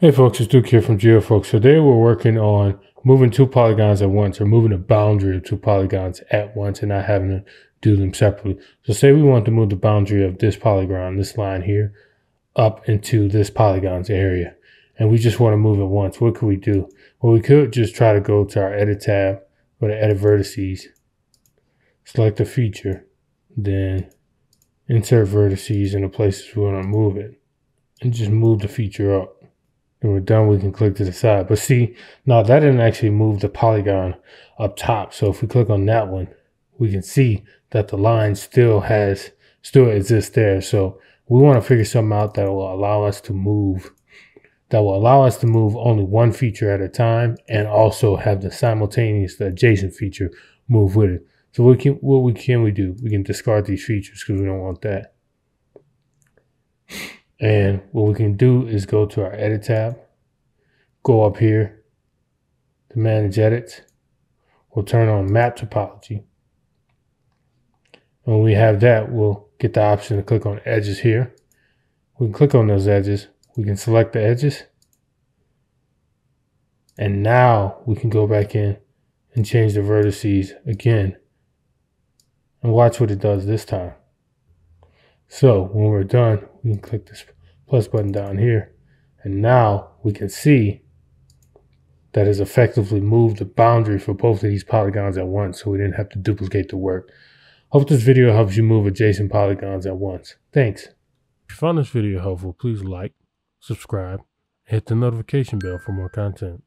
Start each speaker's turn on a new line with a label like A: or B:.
A: Hey folks, it's Duke here from GeoFolks. Today we're working on moving two polygons at once or moving the boundary of two polygons at once and not having to do them separately. So say we want to move the boundary of this polygon, this line here, up into this polygon's area. And we just want to move it once. What could we do? Well, we could just try to go to our edit tab, go to edit vertices, select a feature, then insert vertices in the places we want to move it and just move the feature up. When we're done, we can click to the side. But see, now that didn't actually move the polygon up top. So if we click on that one, we can see that the line still has, still exists there. So we want to figure something out that will allow us to move, that will allow us to move only one feature at a time and also have the simultaneous, the adjacent feature move with it. So what can, what we can we do? We can discard these features because we don't want that. And what we can do is go to our edit tab, go up here to manage edits. We'll turn on map topology. When we have that, we'll get the option to click on edges here. We can click on those edges. We can select the edges. And now we can go back in and change the vertices again. And watch what it does this time. So when we're done, we can click this plus button down here. And now we can see that has effectively moved the boundary for both of these polygons at once so we didn't have to duplicate the work. Hope this video helps you move adjacent polygons at once. Thanks. If you found this video helpful, please like, subscribe, hit the notification bell for more content.